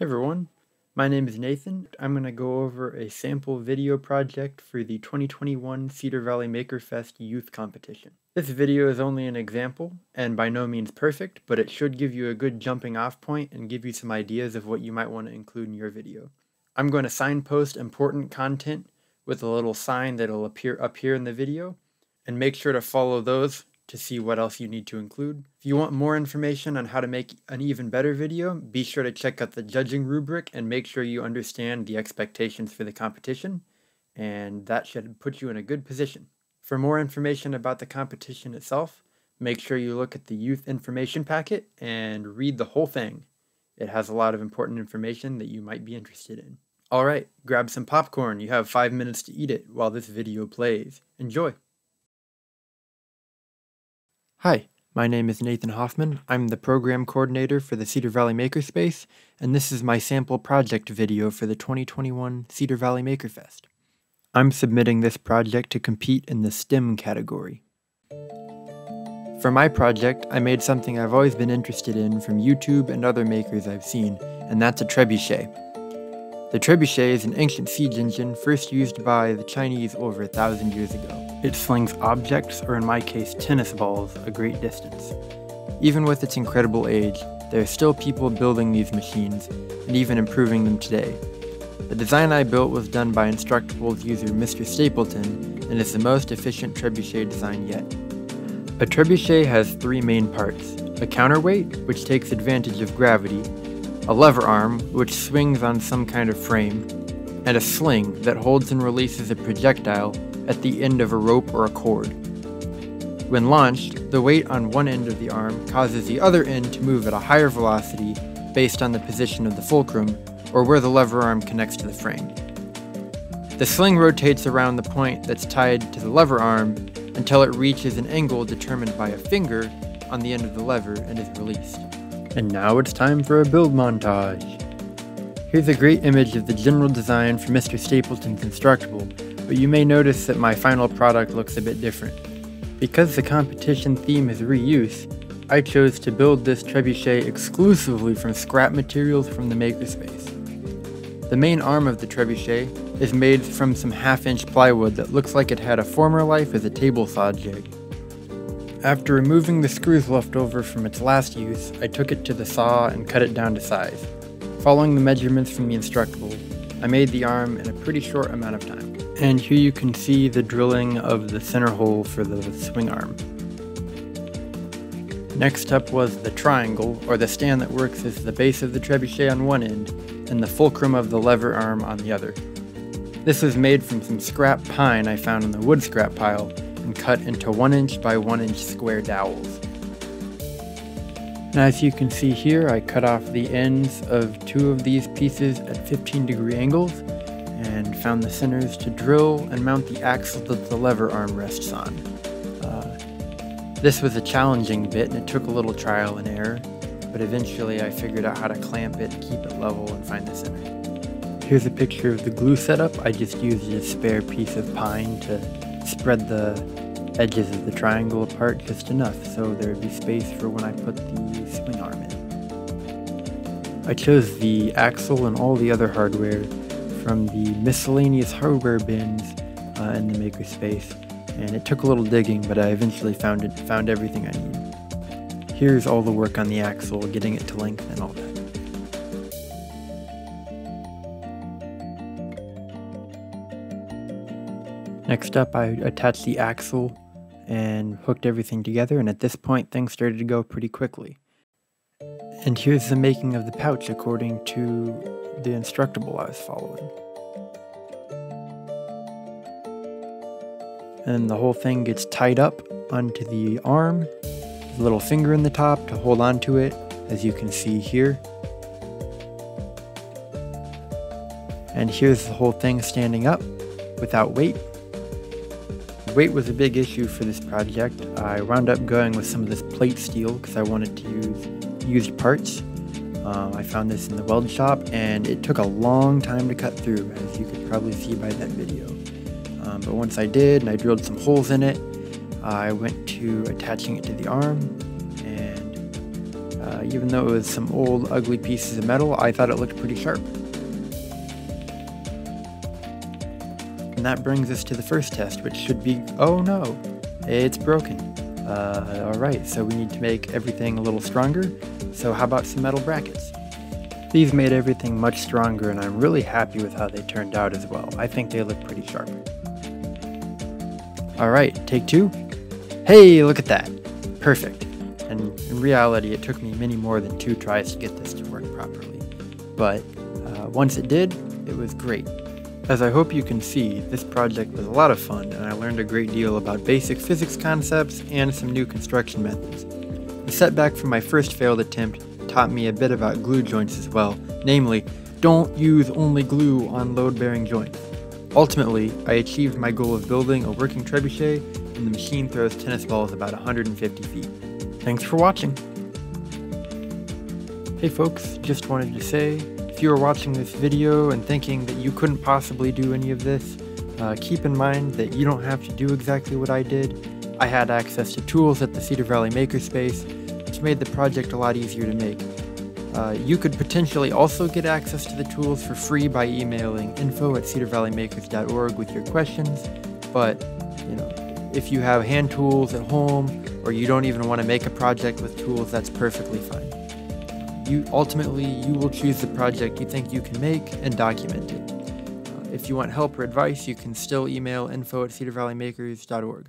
Hey everyone, my name is Nathan. I'm going to go over a sample video project for the 2021 Cedar Valley Makerfest Youth Competition. This video is only an example and by no means perfect, but it should give you a good jumping off point and give you some ideas of what you might want to include in your video. I'm going to signpost important content with a little sign that'll appear up here in the video and make sure to follow those to see what else you need to include. If you want more information on how to make an even better video, be sure to check out the judging rubric and make sure you understand the expectations for the competition, and that should put you in a good position. For more information about the competition itself, make sure you look at the youth information packet and read the whole thing. It has a lot of important information that you might be interested in. Alright, grab some popcorn. You have five minutes to eat it while this video plays. Enjoy! Hi, my name is Nathan Hoffman. I'm the program coordinator for the Cedar Valley Makerspace, and this is my sample project video for the 2021 Cedar Valley Makerfest. I'm submitting this project to compete in the STEM category. For my project, I made something I've always been interested in from YouTube and other makers I've seen, and that's a trebuchet. The trebuchet is an ancient siege engine first used by the Chinese over a thousand years ago. It slings objects, or in my case tennis balls, a great distance. Even with its incredible age, there are still people building these machines, and even improving them today. The design I built was done by Instructables user Mr. Stapleton, and is the most efficient trebuchet design yet. A trebuchet has three main parts, a counterweight, which takes advantage of gravity, a lever arm, which swings on some kind of frame, and a sling that holds and releases a projectile at the end of a rope or a cord. When launched, the weight on one end of the arm causes the other end to move at a higher velocity based on the position of the fulcrum or where the lever arm connects to the frame. The sling rotates around the point that's tied to the lever arm until it reaches an angle determined by a finger on the end of the lever and is released. And now it's time for a build montage. Here's a great image of the general design for Mr. Stapleton's Instructable, but you may notice that my final product looks a bit different. Because the competition theme is reuse, I chose to build this trebuchet exclusively from scrap materials from the makerspace. The main arm of the trebuchet is made from some half-inch plywood that looks like it had a former life as a table saw jig. After removing the screws left over from its last use, I took it to the saw and cut it down to size. Following the measurements from the Instructable, I made the arm in a pretty short amount of time. And here you can see the drilling of the center hole for the swing arm. Next up was the triangle, or the stand that works as the base of the trebuchet on one end, and the fulcrum of the lever arm on the other. This was made from some scrap pine I found in the wood scrap pile, and cut into 1 inch by 1 inch square dowels. Now as you can see here, I cut off the ends of two of these pieces at 15 degree angles, and found the centers to drill and mount the axle that the lever arm rests on. Uh, this was a challenging bit and it took a little trial and error, but eventually I figured out how to clamp it, keep it level, and find the center. Here's a picture of the glue setup. I just used a spare piece of pine to spread the edges of the triangle apart just enough so there would be space for when I put the swing arm in. I chose the axle and all the other hardware from the miscellaneous hardware bins uh, in the makerspace, and it took a little digging, but I eventually found it, found everything I needed. Here's all the work on the axle, getting it to length and all that. Next up, I attached the axle and hooked everything together, and at this point, things started to go pretty quickly. And here's the making of the pouch according to the Instructable I was following. And the whole thing gets tied up onto the arm, a little finger in the top to hold onto it, as you can see here. And here's the whole thing standing up without weight. Weight was a big issue for this project. I wound up going with some of this plate steel because I wanted to use used parts um, I found this in the weld shop and it took a long time to cut through, as you could probably see by that video. Um, but once I did and I drilled some holes in it, I went to attaching it to the arm and uh, Uh, even though it was some old, ugly pieces of metal, I thought it looked pretty sharp. And that brings us to the first test, which should be, oh no, it's broken. Uh, alright, so we need to make everything a little stronger, so how about some metal brackets? These made everything much stronger and I'm really happy with how they turned out as well. I think they look pretty sharp. Alright, take two. Hey, look at that. Perfect. And in reality, it took me many more than two tries to get this to work properly. But uh, once it did, it was great. As I hope you can see, this project was a lot of fun and I learned a great deal about basic physics concepts and some new construction methods. The setback from my first failed attempt taught me a bit about glue joints as well, namely, don't use only glue on load-bearing joints. Ultimately, I achieved my goal of building a working trebuchet, and the machine throws tennis balls about 150 feet. Thanks for watching! Hey folks, just wanted to say, if you are watching this video and thinking that you couldn't possibly do any of this, uh, keep in mind that you don't have to do exactly what I did. I had access to tools at the Cedar Valley Makerspace, which made the project a lot easier to make. Uh, you could potentially also get access to the tools for free by emailing info at cedarvalleymakers.org with your questions, but you know, if you have hand tools at home or you don't even want to make a project with tools, that's perfectly fine. You ultimately you will choose the project you think you can make and document it. Uh, if you want help or advice, you can still email info at cedarvalleymakers.org.